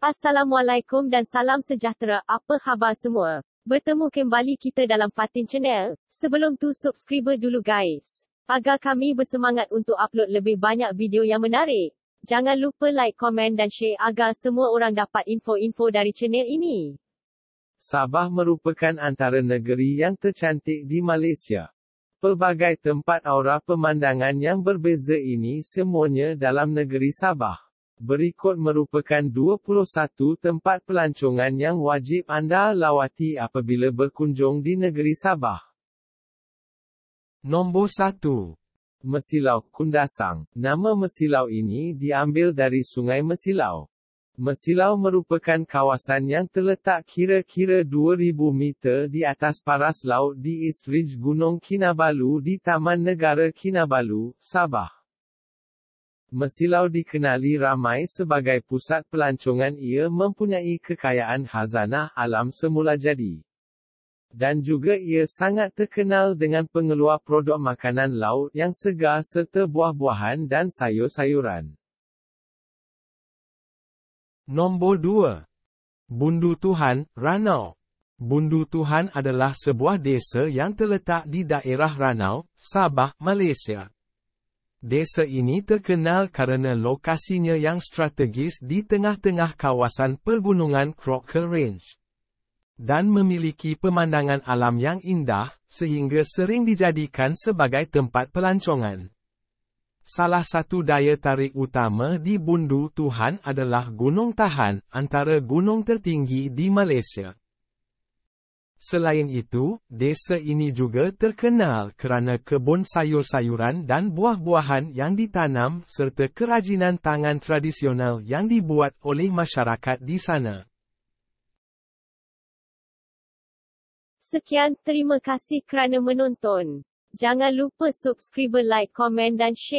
Assalamualaikum dan salam sejahtera. Apa khabar semua? Bertemu kembali kita dalam Fatin Channel. Sebelum tu subscribe dulu guys. Agar kami bersemangat untuk upload lebih banyak video yang menarik. Jangan lupa like, komen dan share agar semua orang dapat info-info dari channel ini. Sabah merupakan antara negeri yang tercantik di Malaysia. Pelbagai tempat aura pemandangan yang berbeza ini semuanya dalam negeri Sabah. Berikut merupakan 21 tempat pelancongan yang wajib anda lawati apabila berkunjung di negeri Sabah. Nombor 1. Mesilau Kundasang. Nama mesilau ini diambil dari Sungai Mesilau. Mesilau merupakan kawasan yang terletak kira-kira 2000 meter di atas paras laut di East Ridge Gunung Kinabalu di Taman Negara Kinabalu, Sabah. Mesilau dikenali ramai sebagai pusat pelancongan ia mempunyai kekayaan khazanah alam semula jadi. Dan juga ia sangat terkenal dengan pengeluar produk makanan laut yang segar serta buah-buahan dan sayur-sayuran. Nombor 2. Bundu Tuhan, Ranau. Bundu Tuhan adalah sebuah desa yang terletak di daerah Ranau, Sabah, Malaysia. Desa ini terkenal kerana lokasinya yang strategis di tengah-tengah kawasan pergunungan Crocker Range. Dan memiliki pemandangan alam yang indah, sehingga sering dijadikan sebagai tempat pelancongan. Salah satu daya tarik utama di Bundu Tuhan adalah Gunung Tahan, antara gunung tertinggi di Malaysia. Selain itu, desa ini juga terkenal kerana kebun sayur-sayuran dan buah-buahan yang ditanam serta kerajinan tangan tradisional yang dibuat oleh masyarakat di sana. Sekian, terima kasih kerana menonton. Jangan lupa subscribe, like, komen dan share.